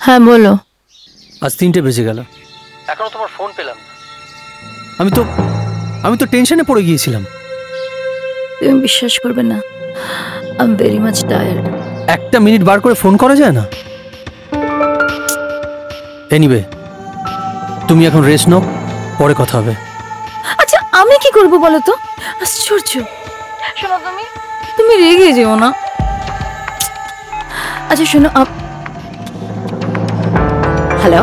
হ্যাঁ বলো। আজ তিনটে বেজে গেল। এখনও তোমার ফোন পেলাম আমি তো আমি তো টেনশনে পড়ে গিয়েছিলাম। তুমি বিশ্বাস করবে না I am very much tired একটা মিনিট বার করে ফোন করা যায় না? এনিবে তুমি এখন রেস্ট নাও পরে কথা হবে। আচ্ছা আমি কি করব বলো তো? আশ্চর্য। শোনো তুমি তুমি রেগে যেও না। আচ্ছা শোনো হ্যালো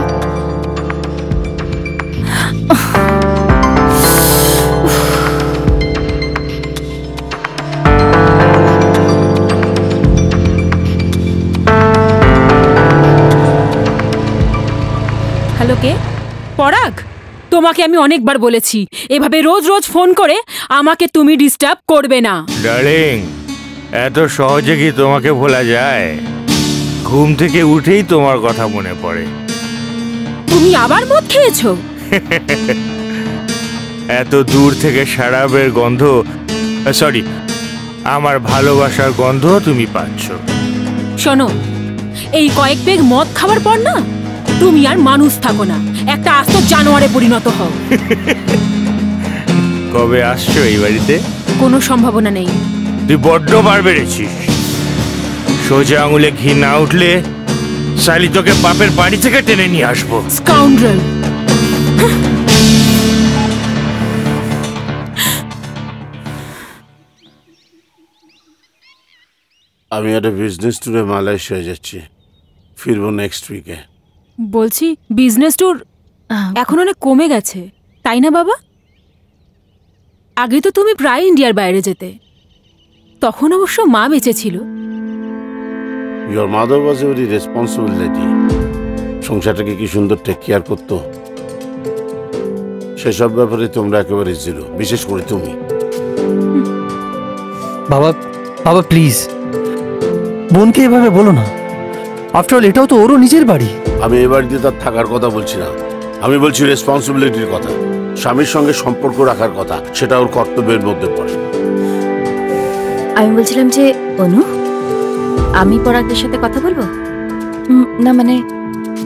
হ্যালো কে? পরাগ? তোমাকে আমি অনেকবার বলেছি। এভাবে রোজ রোজ ফোন করে আমাকে তুমি ডিস্টার্ব করবে না। ডার্লিং এত সহজে কি তোমাকে ভোলা যায়? ঘুম থেকে উঠেই তোমার কথা মনে পড়ে। তুমি আবার মদ খেয়েছো? এত দূর থেকে শারাবের গন্ধ সরি আমার ভালোবাসার গন্ধ তুমি পাচ্ছ। শোনো এই কয়েক পেগ মদ খাবার পর না তুমি আর মানুষ থাকো না একটা আস্ত জানোয়ারে পরিণত হও। কবে আসছো এই বাড়িতে? কোনো সম্ভাবনা নেই। তুই বড্ড বার বেড়েছিস। সোজা আঙুলে ঘি না উঠলে শালি তোকে বাপের বাড়ি থেকে টেনে নিয়ে আসব। স্কাউন্ড্রেল আমি একটা বিজনেস ট্যুরে মালয়েশিয়া যাচ্ছি। ফিরবো নেক্সট উইকে বলছি বিজনেস ট্যুর এখন অনেক কমে গেছে তাই না বাবা? আগে তো তুমি প্রায় ইন্ডিয়ার বাইরে যেতে। তখন অবশ্য মা বেঁচে ছিল। Your mother was a very responsible lady সংসারটাকে কি সুন্দর টেক কেয়ার করতো? সেসব ব্যাপারে তোমরা একেবারে জিরো বিশেষ করে তুমি। বাবা বাবা প্লিজ বোনকে এভাবে বলো না। আফটার অল এটাও তো ওরও নিজের বাড়ি। আমি এ বাড়িতে তার থাকার কথা বলছি না। আমি বলছি রেসপন্সিবিলিটির কথা। স্বামীর সঙ্গে সম্পর্ক রাখার কথা সেটা ওর কর্তব্যের মধ্যে পড়ে। আমি বলছিলাম যে অনু? আমি পরাগদের সাথে কথা বলব? না মানে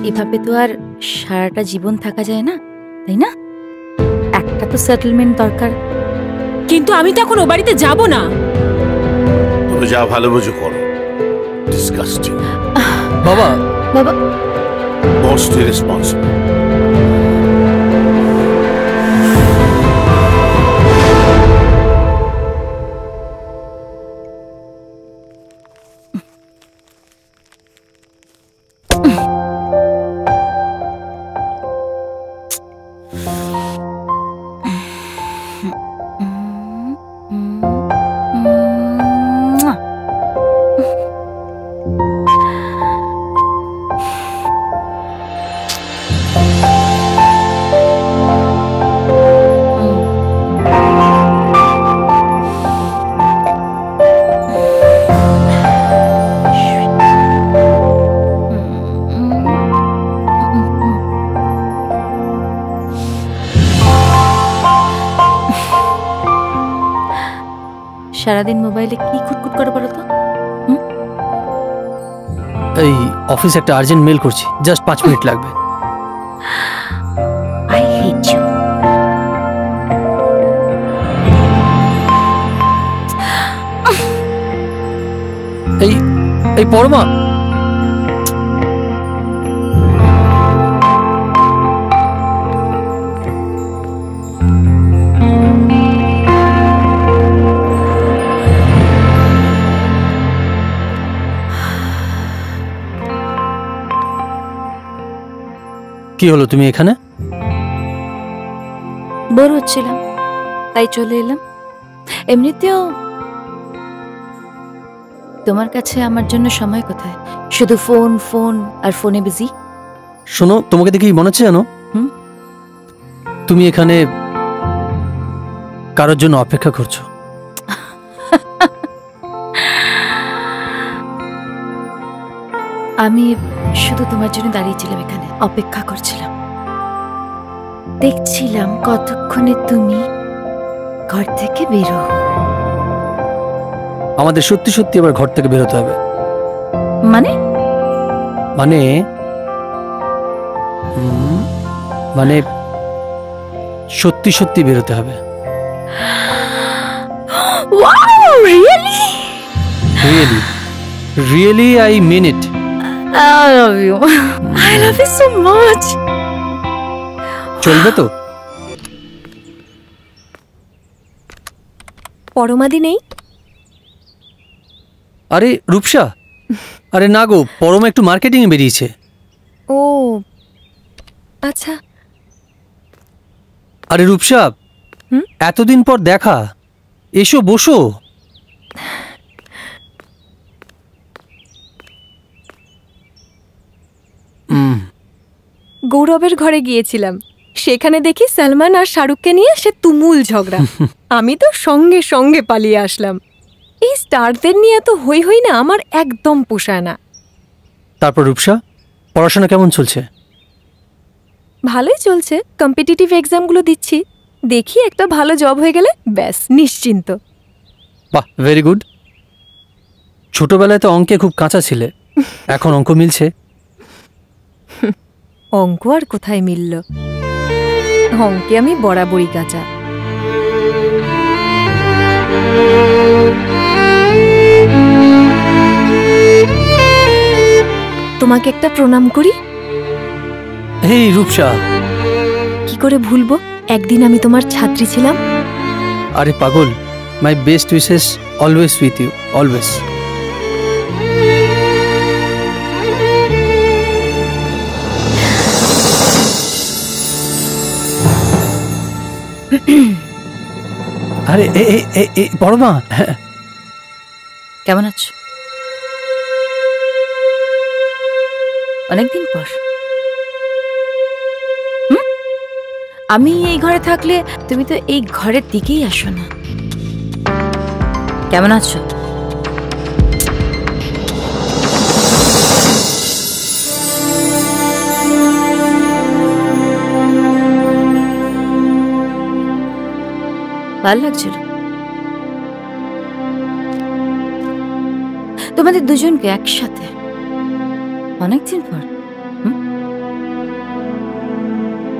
এভাবে তো আর সারাটা জীবন থাকা যায় না তাই না? একটা তো সেটেলমেন্ট দরকার। কিন্তু আমি তো এখন ও বাড়িতে যাব না। তুমি যা ভালো বুঝো করো। ডিসকাস্টিং বাবা বাবা মোস্টলি রেসপন্সিবল মোবাইলে কি খুটখুট করে বলো তো? এই অফিস একটা আর্জেন্ট মেল করছি জাস্ট পাঁচ মিনিট লাগবে। আই হেট ইউ এই এই পরমা কি হলো তুমি এখানে? বোর হচ্ছিলাম তাই চলে এলাম। এমনিতেও তোমার কাছে আমার জন্য সময় কোথায়? শুধু ফোন ফোন আর ফোনে বিজি? শোনো তোমাকে দেখেই মনে হচ্ছে জানো? তুমি এখানে কারোর জন্য অপেক্ষা করছ। আমি শুধু তোমার জন্য দাঁড়িয়েছিলাম এখানে অপেক্ষা করছিলাম। দেখছিলাম কতক্ষণে তুমি ঘর থেকে বেরো আমাদের সত্যি সত্যি আবার ঘর থেকে বেরোতে হবে। মানে? মানে? মানে সত্যি সত্যি বেরোতে হবে। Really really I mean it I love you I love you so much চলবে তো? পরমাদি নেই? আরে রূপসা। আরে না গো পরমা একটু মার্কেটিংয়ে বেরিয়েছে। ও আচ্ছা। আরে রূপসা হুম? এতদিন পর দেখা। এসো বসো। গৌরবের ঘরে গিয়েছিলাম। সেখানে দেখি সালমান আর শাহরুখকে নিয়ে সে তুমুল ঝগড়া। আমি তো সঙ্গে সঙ্গে পালিয়ে আসলাম। এই স্টারদের নিয়ে এত হই হই না আমার একদম পোষায় না। তারপর রূপসা পড়াশোনা কেমন চলছে? ভালোই চলছে। কম্পিটিটিভ এক্সামগুলো দিচ্ছি। দেখি একটা ভালো জব হয়ে গেলে ব্যাস নিশ্চিন্ত। বাহ ভেরি গুড ছোটবেলায় তো অঙ্কে খুব কাঁচা ছিলে। এখন অঙ্ক মিলছে। অঙ্ক আর কোথায় মিলল? অঙ্কে আমি বরাবরই কাঁচা। তোমাকে একটা প্রণাম করি। এই রূপসা। কি করে ভুলবো? একদিন আমি তোমার ছাত্রী ছিলাম। আরে পাগল my best wishes always with you always আরে, এ এ এ বড় মা। কেমন আছো? অনেকদিন পর? আমি এই ঘরে থাকলে তুমি তো এই ঘরের দিকেই আসো না। কেমন আছো? ভালো লাগছিল। তোমাদের দুজনকে একসাথে অনেকদিন পর হুম?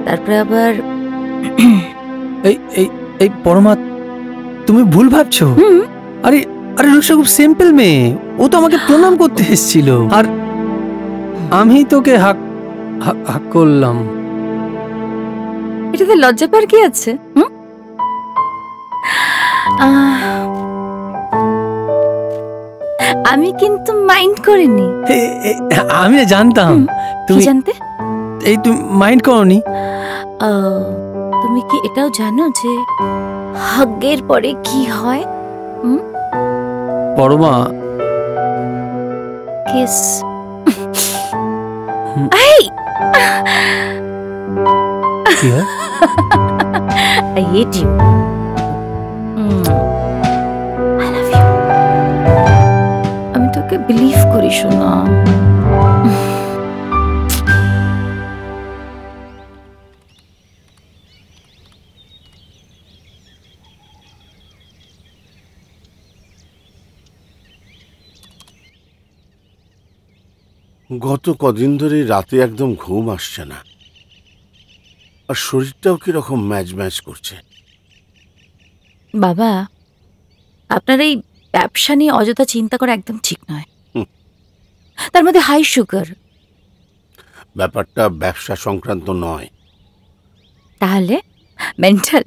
তারপরে আবার এই এই এই পরমা তুমি ভুল ভাবছ? হুম। আরে আরে রূপসা খুব সিম্পল মেয়ে। ও তো আমাকে প্রণাম করতে এসেছিল। আর আমি তোকে হাক হাক হাক করলাম। এটাতে লজ্জা পার কি আছে হুম? আহ, আমি কিন্তু মাইন্ড করিনি। আমি জানতাম। তুমি জানতে? এই তুমি মাইন্ড করনি। তুমি কি এটাও জানো যে হাগের পরে কি হয়? পরমা। কিস। এই! কি হয়? বিলিভ করি শোনা গত কদিন ধরে রাতে একদম ঘুম আসছে না। আর শরীরটাও কীরকম ম্যাচ ম্যাচ করছে। বাবা আপনার এই ব্যবসা নিয়ে অযথা চিন্তা করা একদম ঠিক নয়। তার মধ্যে হাই সুগার ব্যাপারটা ব্যবসা সংক্রান্ত নয়। তাহলে মেন্টাল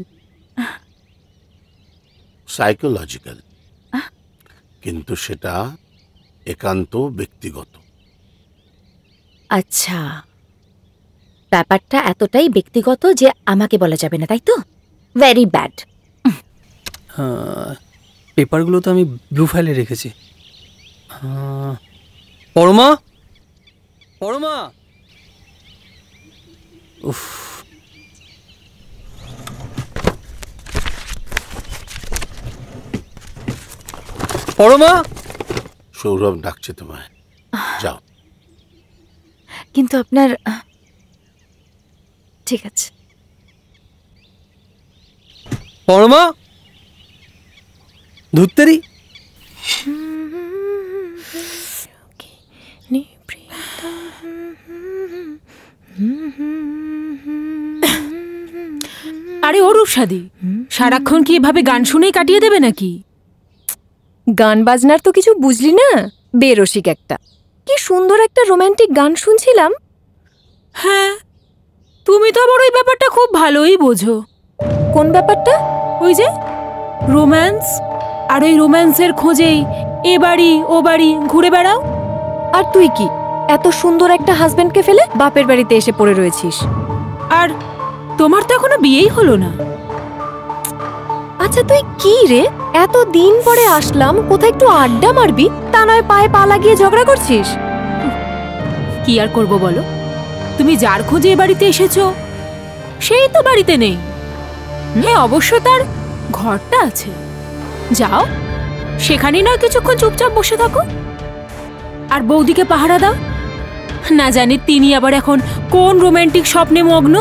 সাইকোলজিক্যাল কিন্তু সেটা একান্ত ব্যক্তিগত। আচ্ছা। ব্যাপারটা এতটাই ব্যক্তিগত যে আমাকে বলা যাবে না তাই তো? ভেরি ব্যাড পেপারগুলো তো আমি ব্লু ফাইলে রেখেছি। পরমা? পরমা! উফ। পরমা? সৌরভ ডাকছে তোমায়। যাও। কিন্তু আপনার ঠিক আছে। পরমা? ধুত্তেরি? আরে ওরূপ সাদি সারাক্ষণ কি এভাবে গান শুনেই কাটিয়ে দেবে নাকি? গান বাজনার তো কিছু বুঝলি না? বেরসিক একটা। কি সুন্দর একটা রোম্যান্টিক গান শুনছিলাম। হ্যাঁ তুমি তো আবার ওই ব্যাপারটা খুব ভালোই বোঝো। কোন ব্যাপারটা? ওই যে রোম্যান্স আর ওই রোম্যান্সের খোঁজেই এ বাড়ি ও বাড়ি ঘুরে বেড়াও। আর তুই কি? এত সুন্দর একটা হাজবেন্ডকে ফেলে বাপের বাড়িতে এসে পড়ে রয়েছিস। আর তোমার তো এখনও বিয়েই হলো না। আচ্ছা তুই কি রে? এত দিন পরে আসলাম কোথায় একটু আড্ডা মারবি? তা নয় পায়ে পা লাগিয়ে ঝগড়া করছিস? কি আর করব বলো? তুমি যার খোঁজে এ বাড়িতে এসেছ সেই তো বাড়িতে নেই। হ্যাঁ অবশ্য তার ঘরটা আছে। যাও সেখানেই নয় কিছুক্ষণ চুপচাপ বসে থাকো। আর বৌদিকে পাহারা দাও। না জানি তিনি আবার এখন কোন রোম্যান্টিক স্বপ্নে মগ্ন?